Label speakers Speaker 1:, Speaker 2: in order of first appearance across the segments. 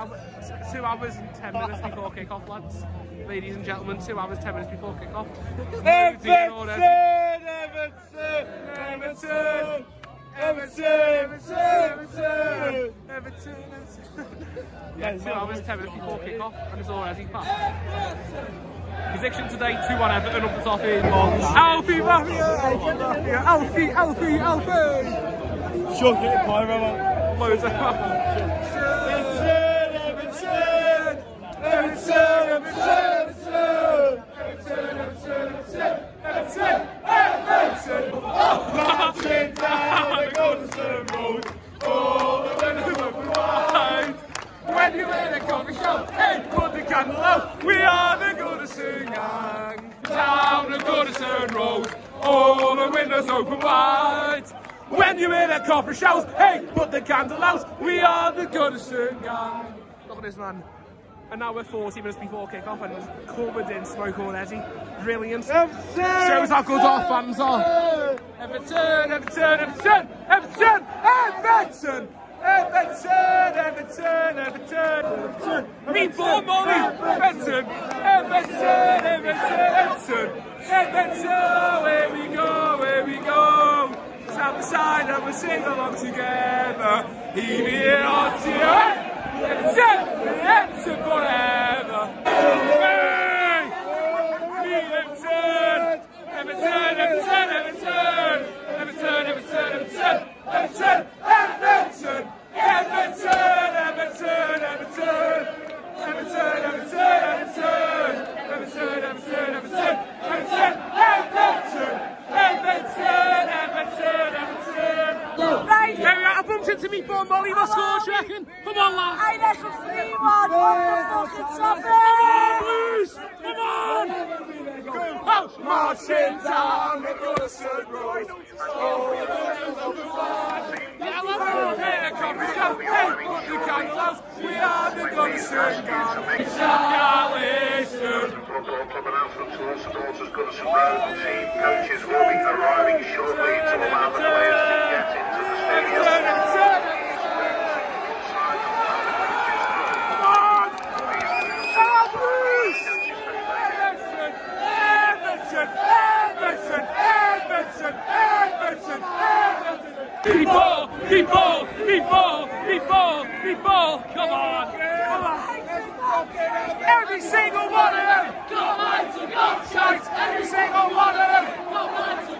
Speaker 1: This is Goodison and now two hours and ten minutes before kick-off, lads. Ladies and gentlemen, two hours, ten minutes before kick-off.
Speaker 2: Everton! Everton! Everton! Everton! Everton!
Speaker 1: Everton, yeah, two hours, ten minutes before kick-off, and it's already packed. Prediction today, 2-1 Everton up the top in Alfie Mafia! Alfie, Alfie, Alfie!
Speaker 2: Shook it, Pyro.
Speaker 1: Loads of
Speaker 2: Everton! Everton! Everton! Everton! Marching down the Goodison Road, all the way to the
Speaker 1: Right. When you in a coffee shop, hey, put the candle out. We are the Goodison Gang. Down the Goodison Road, all the windows open wide. When you're coffee shop, hey, put the candle out. We are the Goodison Gang. Look at this man. And now we're 40 minutes before kick-off and it's covered in smoke already. Brilliant. Shows how good our fans are. Everton, Everton, Everton, Everton, Everton, Everton, Everton, Everton. Meatball Molly, Everton, Everton, Everton, Everton, Everton. side and we sing along together. He belongs to us. It's it. It's it forever. Everton, Everton, Everton, Everton, Everton, Everton, Everton, Everton. Oh, marching down the Goodison Road. Oh, let's go. Hey, the coffee shop. Hey, put the candle. We are the listen.
Speaker 3: Football club team coaches will be arriving shortly to allow the players to get into the stadium.
Speaker 1: People, people, people, people, people, come on, come on. Every single one of them. Come on to God's Every single one of them. Come on to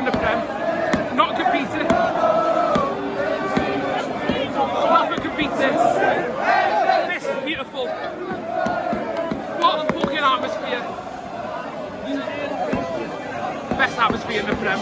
Speaker 1: in the Prem, not competing. Glasgow can beat this. This is beautiful. What a fucking atmosphere. Best atmosphere in the Prem.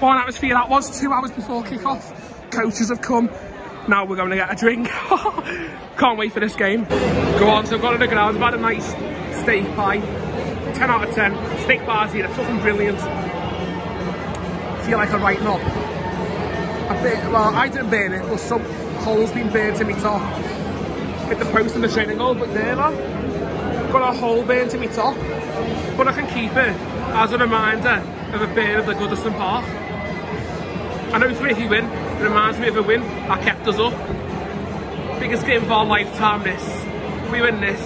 Speaker 1: An atmosphere that was two hours before kick-off. Coaches have come. Now we're going to get a drink. Can't wait for this game. Go on, so I've got to the ground. I've had a nice steak pie. 10 out of 10. Steak bars here are fucking brilliant. feel like I'm writing up. A bit, well, I didn't burn it, but some holes been burnt in my top. Hit the post in the training hole, but there, man. Got a hole burnt in my top. But I can keep it as a reminder of a burn of the Goodison Park. I know three win, it reminds me of a win that kept us up. Biggest game of our lifetime this. We win this,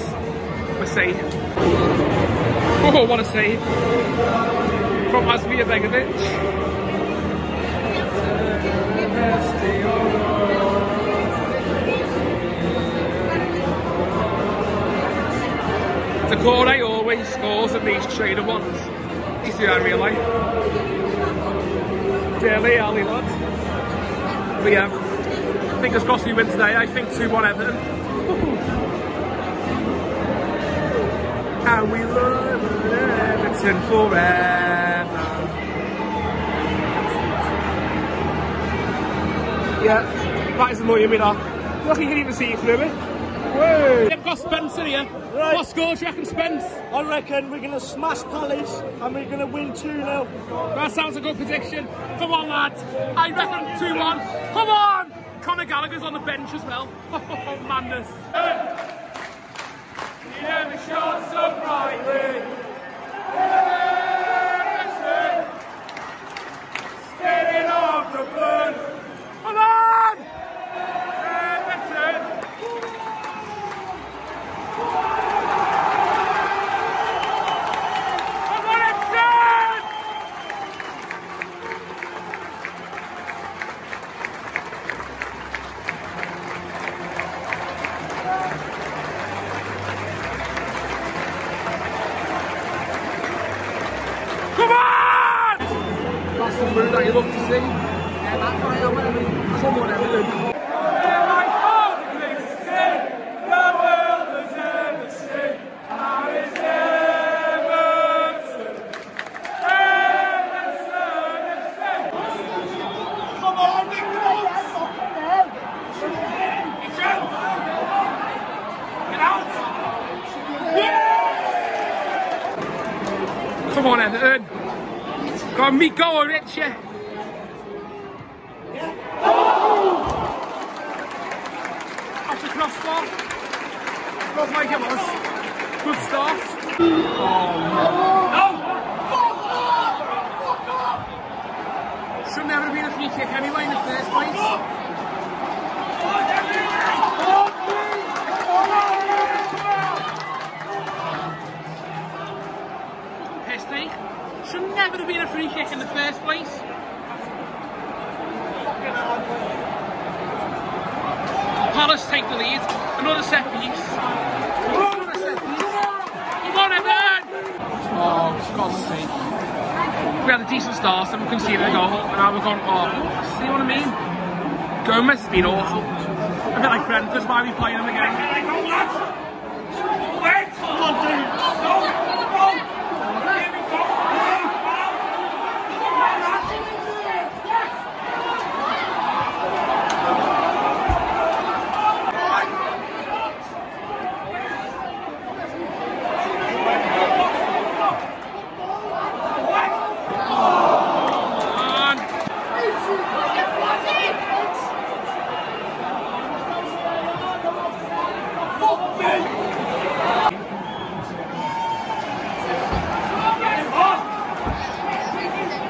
Speaker 1: we're safe. Oh, what a save. From Asmir Begovic. Decore always scores at these trader ones. You see that in real life. Dele Alli lad. But yeah, fingers crossed we win today. I think 2-1 Everton. And we love Everton forever. Yeah, that is annoying me that. Look, you can even see through it. Whoa. Got Spencer here.
Speaker 2: Right.
Speaker 1: What score do you reckon, Spence?
Speaker 2: I reckon we're going to smash Palace and we're going to win 2 0.
Speaker 1: That sounds a good prediction. Come on, lads. I reckon 2-1. Come on! Conor Gallagher's on the bench as well. Oh, madness. You never shone so brightly. Steady off the blood. Come on! Everton. Come on, Everton! Come on! That's the move that you love to see. Yeah, that's why I'm having someone Everton. On, Everton. Go on, me go, Richie. That's a crossbar. Looks like it was. Good start. Oh, no. No! Should never have been a free kick anyway in the first place. Piss take. Should never have been a free kick in the first place. Palace take the lead. Another set piece. Another set piece. Come on, Everton! Oh, for God's sake. We had a decent start and we conceded a goal, and now we're going, oh, see what I mean? Gomes has been awful. A bit like Brentford, why we playing him again? Come on, dude! Come on!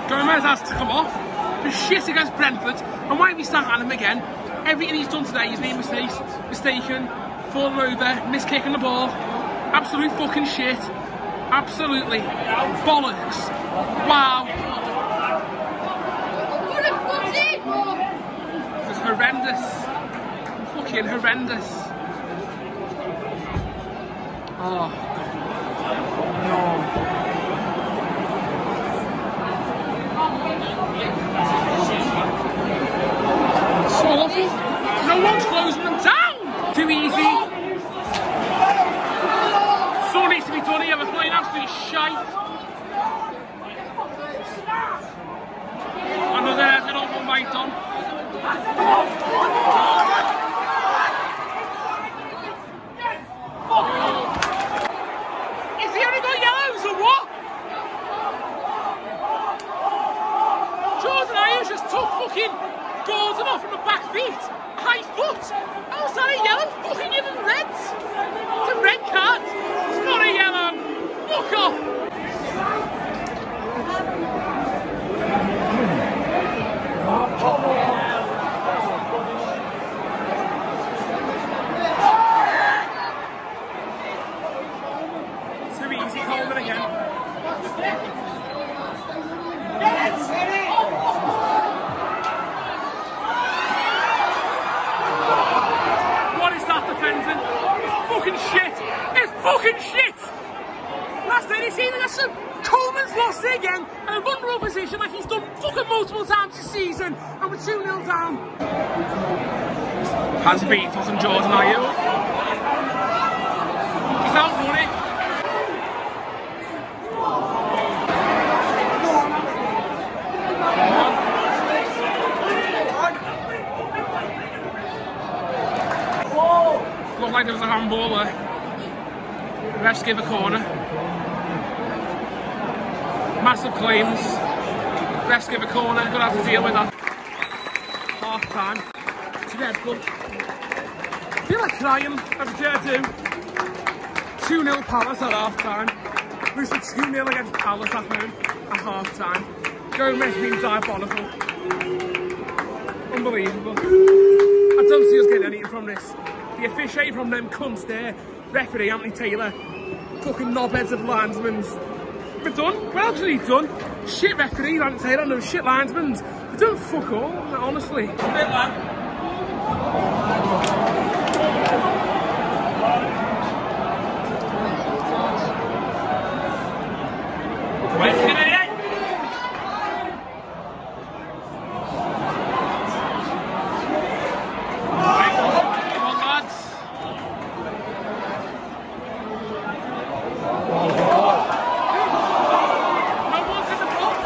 Speaker 1: Gomes has to come off. The shit against Brentford. And why have we started at him again? Everything he's done today, he's made mistakes, mistaken, fallen over, missed kicking the ball. Absolute fucking shit. Absolutely. Bollocks. Wow. It's horrendous. Fucking horrendous. Oh. No. So awful. No one's closing them down. Too easy. So needs to be done here. We're playing absolute shite. Got yellows or what? Jordan Ayew just took fucking Gordon off from the back feet. High foot. How's that a yellow? Fucking him reds. It's a red card. It's not a yellow. Fuck off. Too easy, Coleman again. What is that defending? It's fucking shit. It's fucking shit. Last time you seen it, listen. Coleman's lost it again in a vulnerable position like he's done fucking multiple times this season, and we're 2 0 down. Hands beat from Jordan, are you? He's out running. There was a handball there. Refs give a corner. Massive claims. Refs give a corner. Gonna have to deal with that. Half time. It's dreadful. feel like crying. I dare do. 2 0 Palace at half time. Losing 2 0 against Palace at home at half time. Gomes being diabolical. Unbelievable. I don't see us getting anything from this. The officiating from them cunts there, referee Anthony Taylor, fucking knobheads of linesmen. We're done. We're actually done. Shit referee Anthony Taylor those shit linesmen. They don't fuck all, honestly. Come on, lads. No one's in the box.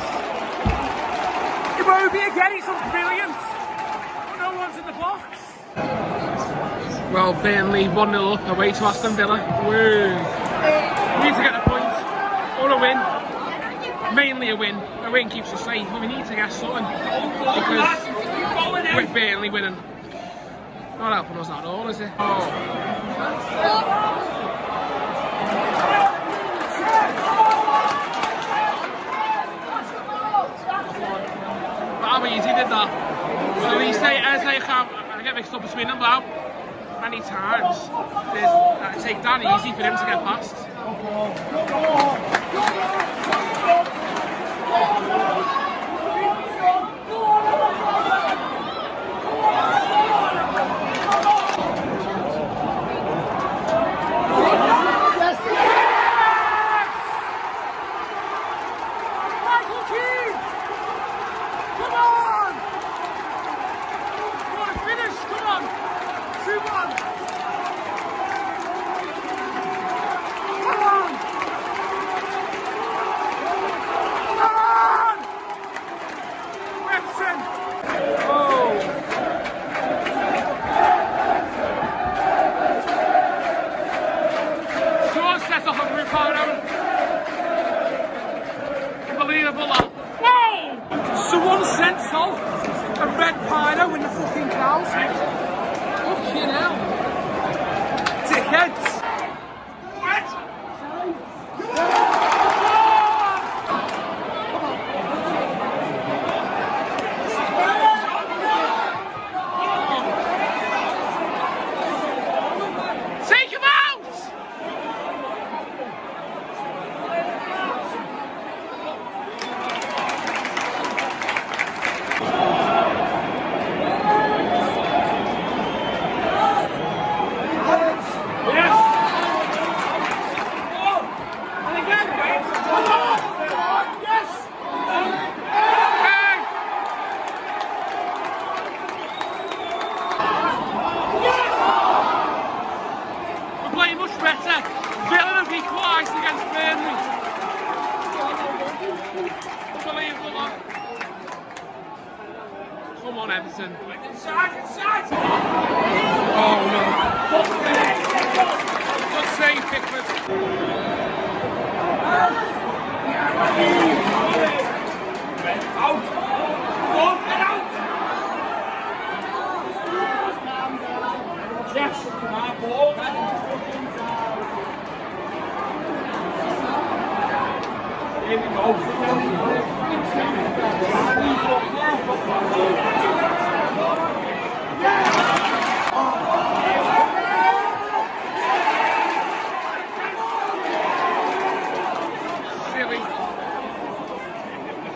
Speaker 1: Iwobi again, he's done brilliant. But no one's in the box. Well, Burnley 1 0 up away to Aston Villa. Woo. We need to get a point or a win. Mainly a win. A win keeps us safe, but we need to get something because with Burnley winning. Not helping us at all, is it? Oh. How easy did that? So he say as I have I get mixed up between them now. Many times that take that easy for him to get past.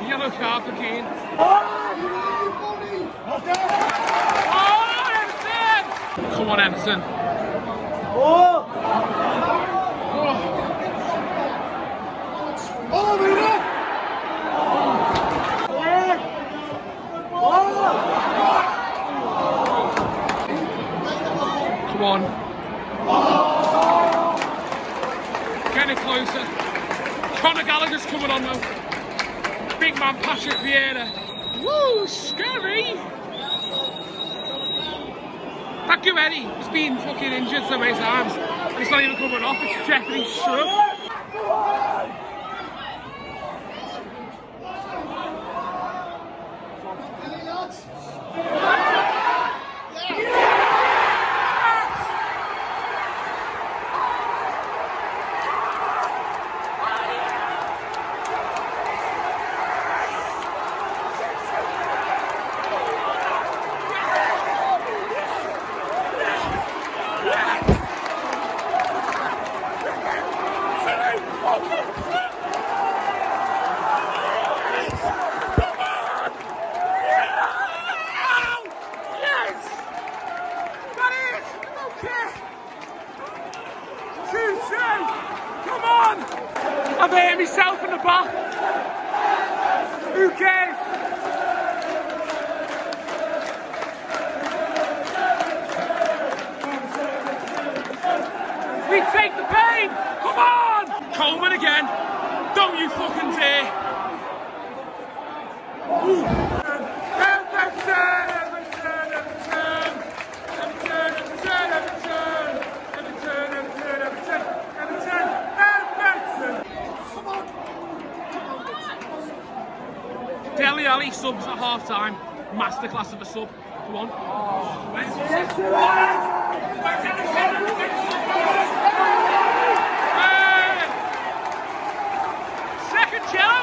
Speaker 1: Hier gaat het in. Ah, hier is het Everton! Come on, Everton. Come on. Getting closer. Conor Gallagher's coming on now. Big man Patrick Vieira. Woo, scary. That Eddie has been fucking injured so many times. And it's not even coming off, it's definitely shook. I've hit myself in the back. Dele Alli subs at half time. Masterclass of a sub. Come on. Second cello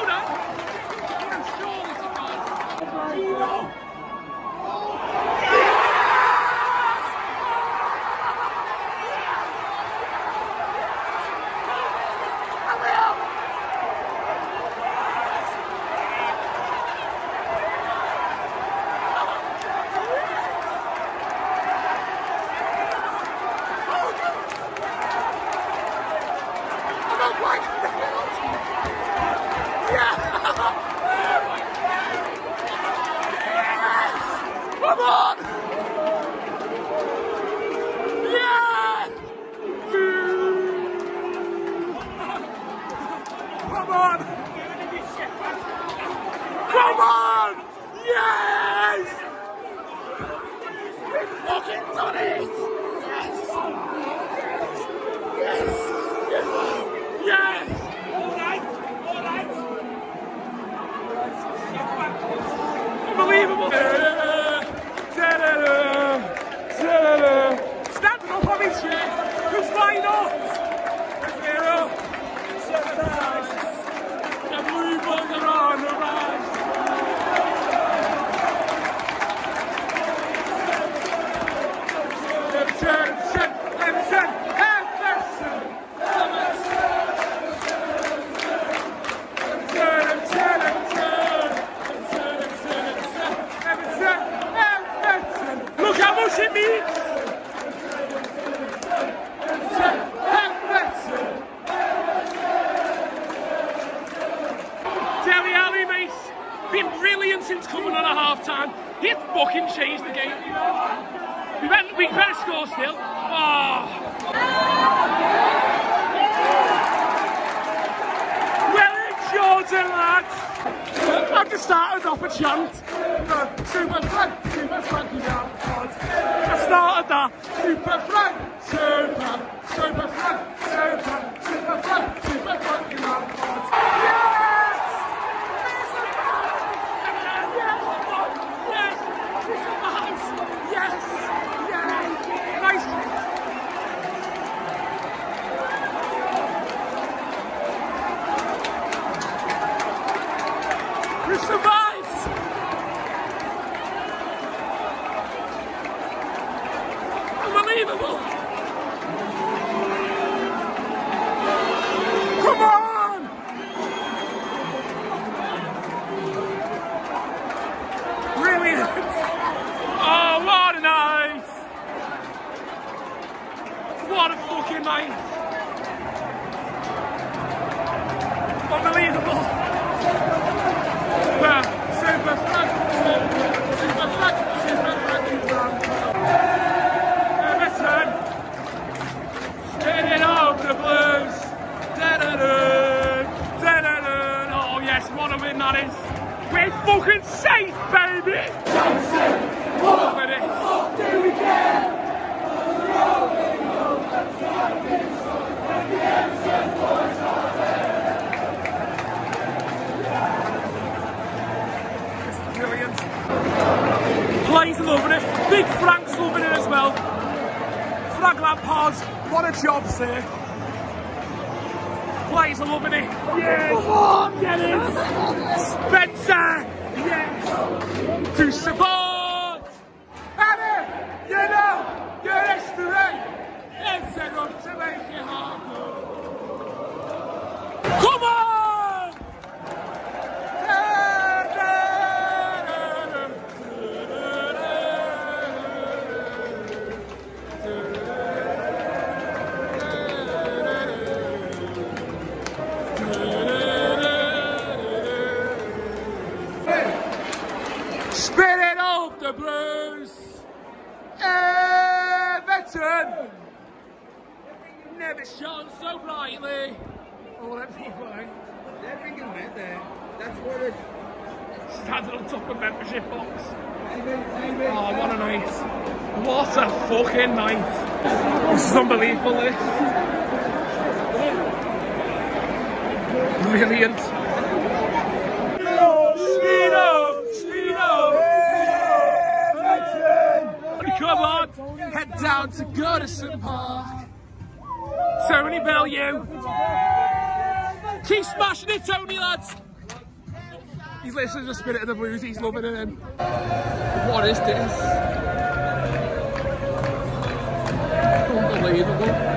Speaker 1: started that. Super Frank, Super, Super Frank, Super, Super Frank, Super Frankie Lampard. Yes! Yes! It's in the house! Yes! Yes! Nice kick. We survived! Unbelievable! Come on! Brilliant! Oh, what a night! What a fucking night! Unbelievable! Well, super front, super front, super front, Everton, spinning off the blues. Da-da-da, da-da-da. Oh yes, what a win that is. We're fucking safe, baby. Look at it. Brilliant. Plays loving it. Big Frank's loving it as well. Lampard, what a job, sir. Plays are loving it. Yes. Come on, get it. Spencer, yes. To support. You know, your history. It's enough to make your heart Everton! Never shone so brightly. Oh, that's me play.
Speaker 2: They're thinking of it there. That's what it
Speaker 1: Standing on top of membership box. Oh, what a night. What a fucking night. This is unbelievable, this. Brilliant. Speed up! Speed up! Come on! Head down to Goodison Park. Tony Bellew. Keep smashing it, Tony, lads! He's listening to the spirit of the blues, he's loving it. And what is this? Unbelievable.